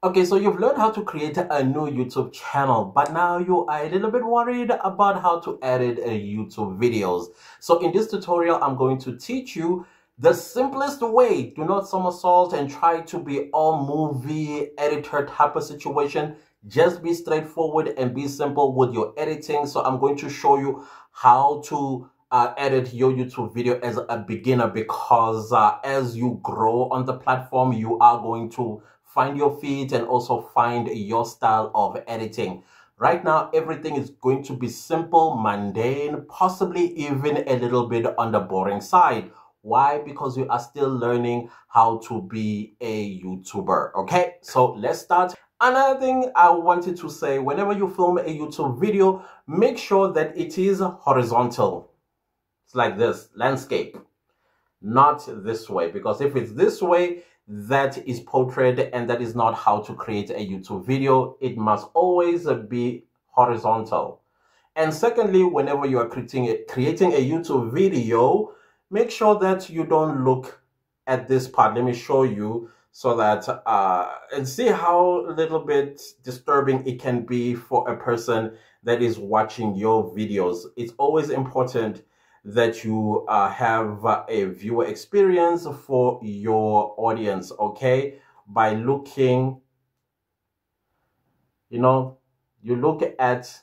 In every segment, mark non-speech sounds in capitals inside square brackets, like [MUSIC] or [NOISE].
Okay, so you've learned how to create a new YouTube channel, but now you are a little bit worried about how to edit a YouTube videos. So in this tutorial, I'm going to teach you the simplest way. Do not somersault and try to be all movie editor type of situation. Just be straightforward and be simple with your editing. So I'm going to show you how to uh, edit your YouTube video as a beginner because uh, as you grow on the platform, you are going to find your feet and also find your style of editing. Right now, everything is going to be simple, mundane, possibly even a little bit on the boring side. Why? Because you are still learning how to be a YouTuber. Okay, so let's start. Another thing I wanted to say, whenever you film a YouTube video, make sure that it is horizontal. It's like this, landscape. Not this way, because if it's this way, that is portrait and that is not how to create a YouTube video. It must always be horizontal. And secondly, whenever you are creating a, creating a YouTube video, make sure that you don't look at this part. Let me show you so that uh, and see how a little bit disturbing it can be for a person that is watching your videos. It's always important that you uh, have a viewer experience for your audience, okay? By looking, you know, you look at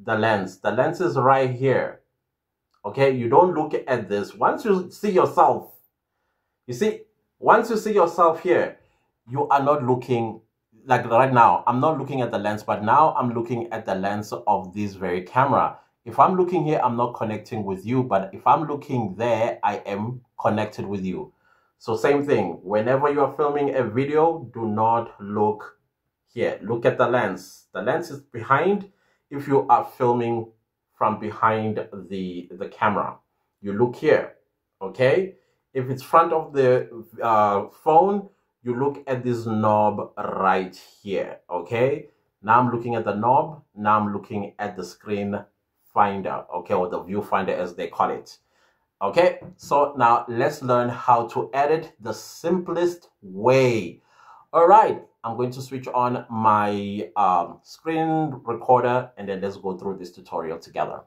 the lens. The lens is right here, okay? You don't look at this. Once you see yourself, you see, once you see yourself here, you are not looking like right now. I'm not looking at the lens, but now I'm looking at the lens of this very camera if I'm looking here, I'm not connecting with you, but if I'm looking there, I am connected with you. So same thing, whenever you are filming a video, do not look here. Look at the lens. The lens is behind if you are filming from behind the, the camera. You look here, okay? If it's front of the uh, phone, you look at this knob right here, okay? Now I'm looking at the knob. Now I'm looking at the screen finder, okay, or the viewfinder as they call it. Okay, so now let's learn how to edit the simplest way. All right, I'm going to switch on my um, screen recorder and then let's go through this tutorial together.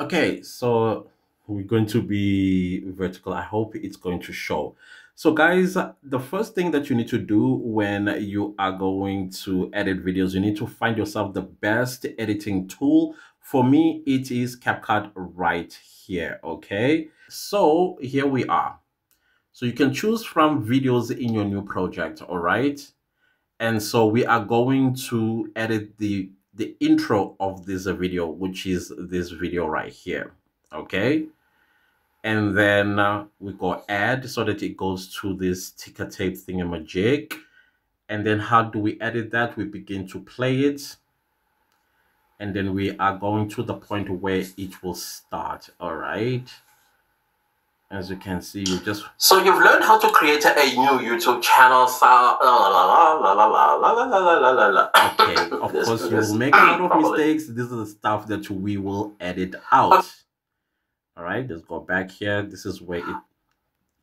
Okay, so we're going to be vertical. I hope it's going to show. So guys, the first thing that you need to do when you are going to edit videos, you need to find yourself the best editing tool. For me, it is CapCut right here, okay? So here we are. So you can choose from videos in your new project, all right? And so we are going to edit the, the intro of this video, which is this video right here, okay? And then uh, we go add so that it goes to this ticker tape thingamajig and then how do we edit that we begin to play it and then we are going to the point where it will start all right as you can see you just so you've learned how to create a new youtube channel so okay of course you will make a lot of mistakes this is the stuff that we will edit out all right let's go back here this is where it,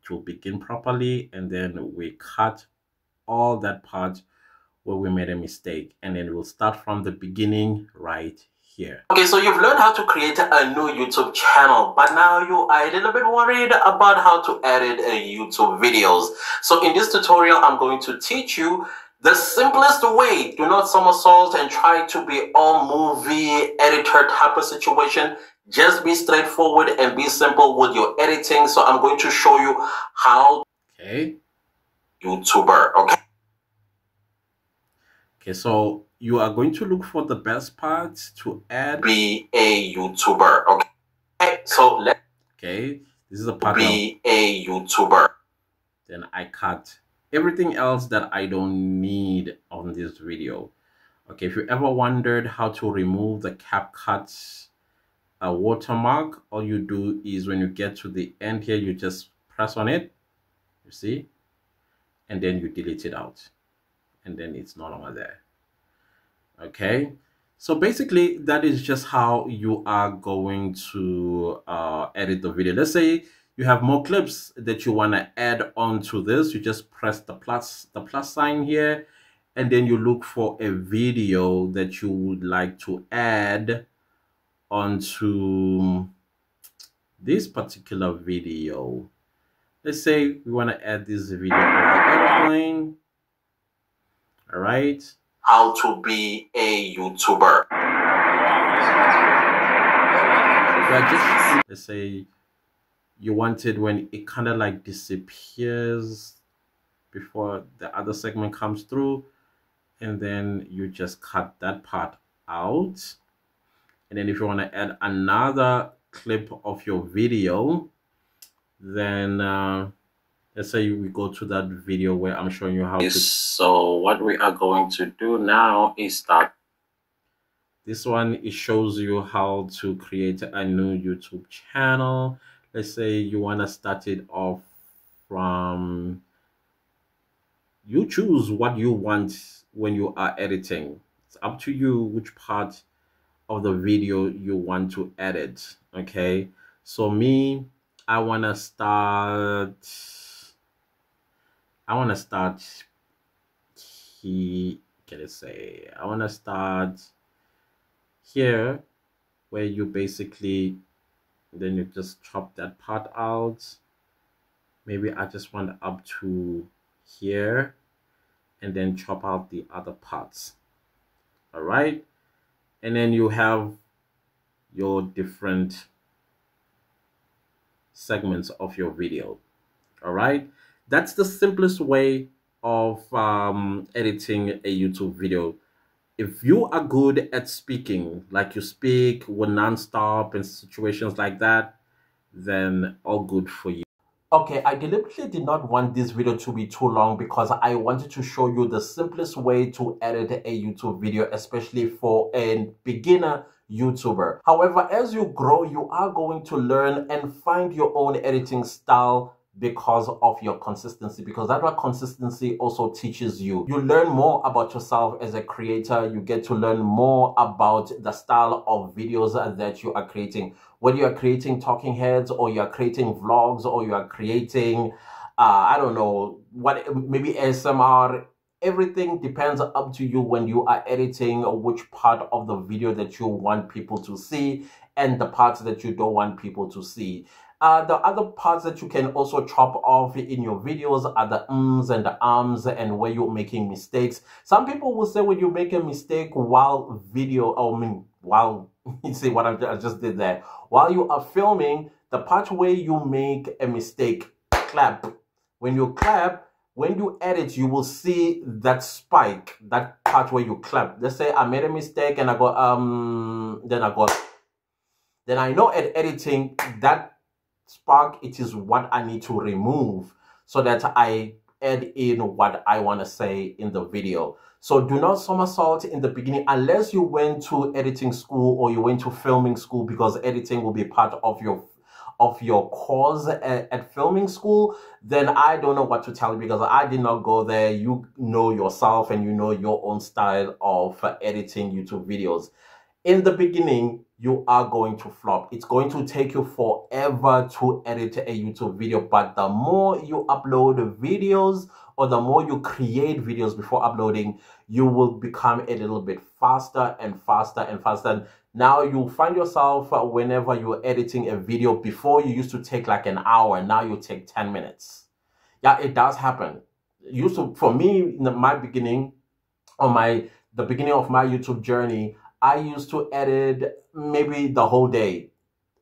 it will begin properly and then we cut all that part where we made a mistake and then we'll start from the beginning right here. Okay, so you've learned how to create a new YouTube channel, but now you are a little bit worried about how to edit a YouTube videos. So in this tutorial, I'm going to teach you the simplest way. Do not somersault and try to be all movie editor type of situation. Just be straightforward and be simple with your editing. So I'm going to show you how. Okay. YouTuber. Okay. Okay, so you are going to look for the best parts to add. Be a YouTuber. Okay. So let. Okay, this is a part. Be a YouTuber. Then I cut everything else that I don't need on this video. Okay, if you ever wondered how to remove the CapCut a watermark all you do is when you get to the end here you just press on it you see and then you delete it out and then it's no longer there. Okay? So basically that is just how you are going to uh, edit the video. Let's say you have more clips that you want to add on to this, you just press the plus the plus sign here and then you look for a video that you would like to add onto this particular video. Let's say we want to add this video of the airplane. All right. How to be a YouTuber. just, let's say you want it when it kind of like disappears before the other segment comes through and then you just cut that part out and then if you want to add another clip of your video then uh, let's say we go to that video where I'm showing you how to so what we are going to do now is that this one it shows you how to create a new YouTube channel. Let's say you want to start it off from you choose what you want when you are editing. It's up to you which part of the video you want to edit okay? So me i want to start i want to start he can I say i want to start here where you basically then you just chop that part out. Maybe i just want up to here and then chop out the other parts. All right and then you have your different segments of your video all right? That's the simplest way of um, editing a youtube video. If you are good at speaking like you speak with nonstop in situations like that then all good for you Okay, I deliberately did not want this video to be too long because I wanted to show you the simplest way to edit a YouTube video, especially for a beginner YouTuber. However, as you grow, you are going to learn and find your own editing style because of your consistency because that what consistency also teaches you. You learn more about yourself as a creator. You get to learn more about the style of videos that you are creating whether you are creating talking heads or you are creating vlogs or you are creating uh, i don't know what maybe asmr everything depends up to you when you are editing which part of the video that you want people to see and the parts that you don't want people to see uh, the other parts that you can also chop off in your videos are the ums and the ums and where you're making mistakes. Some people will say when you make a mistake while video, I mean, while [LAUGHS] you see what I just did there, while you are filming, the part where you make a mistake, clap. When you clap, when you edit, you will see that spike, that part where you clap. Let's say I made a mistake and I go, um, then I go, then I know at editing that Spark, it is what I need to remove so that I add in what I want to say in the video. So do not somersault in the beginning unless you went to editing school or you went to filming school because editing will be part of your of your course at, at, filming school, then I don't know what to tell you because I did not go there. You know yourself and you know your own style of uh, editing YouTube videos. In the beginning, you are going to flop. It's going to take you forever to edit a YouTube video. But the more you upload videos or the more you create videos before uploading, you will become a little bit faster and faster and faster. Now you find yourself uh, whenever you're editing a video, before you used to take like an hour, now you take 10 minutes. Yeah, it does happen. used to, for me, in my beginning, on my, the beginning of my YouTube journey, I used to edit maybe the whole day,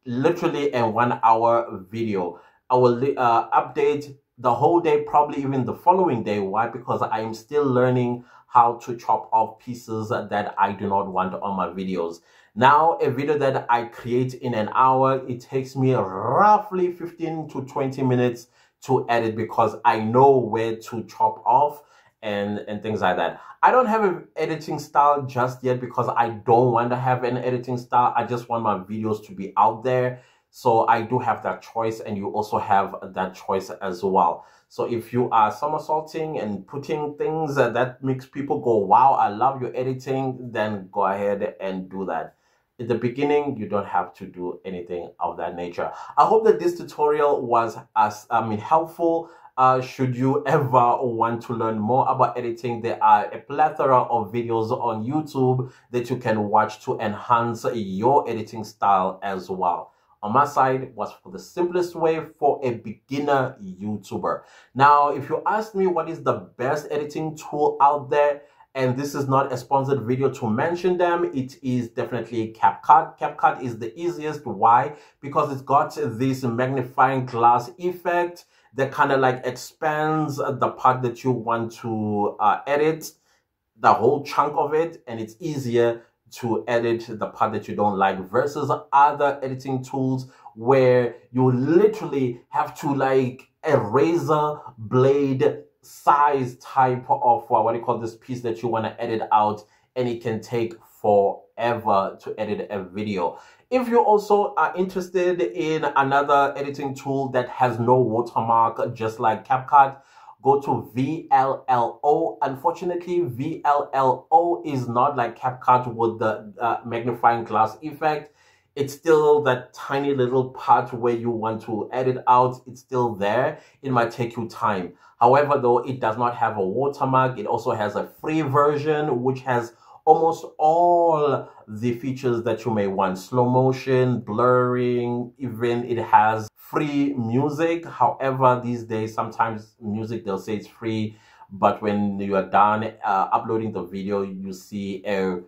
literally a one hour video. I will uh, update the whole day, probably even the following day. Why? Because I am still learning how to chop off pieces that I do not want on my videos. Now, a video that I create in an hour, it takes me roughly 15 to 20 minutes to edit because I know where to chop off and and things like that. I don't have an editing style just yet because I don't want to have an editing style. I just want my videos to be out there. So I do have that choice and you also have that choice as well. So if you are somersaulting and putting things that makes people go, wow, I love your editing, then go ahead and do that. in the beginning you don't have to do anything of that nature i hope that this tutorial was as i mean helpful uh, should you ever want to learn more about editing there are a plethora of videos on youtube that you can watch to enhance your editing style as well on my side was for the simplest way for a beginner YouTuber. Now, if you ask me what is the best editing tool out there, and this is not a sponsored video to mention them it is definitely CapCut. CapCut is the easiest why because it's got this magnifying glass effect that kind of like expands the part that you want to uh, edit the whole chunk of it and it's easier to edit the part that you don't like versus other editing tools where you literally have to like a razor blade size type of uh, what do you call this piece that you want to edit out and it can take forever to edit a video if you also are interested in another editing tool that has no watermark just like CapCut go to VLLO. Unfortunately, VLLO is not like CapCut with the uh, magnifying glass effect. It's still that tiny little part where you want to edit out. It's still there. It might take you time. However, though, it does not have a watermark. It also has a free version, which has almost all the features that you may want. Slow motion, blurring, even it has free music. However, these days, sometimes music, they'll say it's free. But when you are done uh, uploading the video, you see a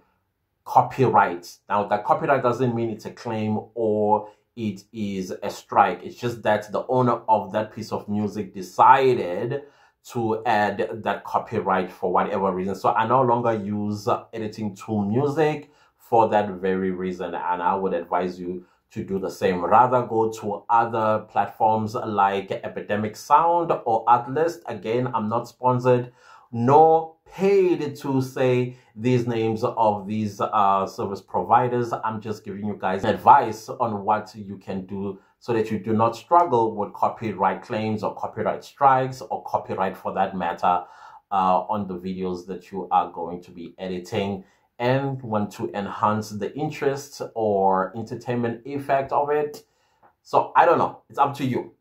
copyright. Now, that copyright doesn't mean it's a claim or it is a strike. It's just that the owner of that piece of music decided to add that copyright for whatever reason. So I no longer use editing tool music for that very reason. And I would advise you to do the same. Rather go to other platforms like Epidemic Sound or Artlist. Again, I'm not sponsored nor paid to say these names of these uh, service providers. I'm just giving you guys advice on what you can do so that you do not struggle with copyright claims or copyright strikes or copyright for that matter uh, on the videos that you are going to be editing and want to enhance the interest or entertainment effect of it. So I don't know. It's up to you.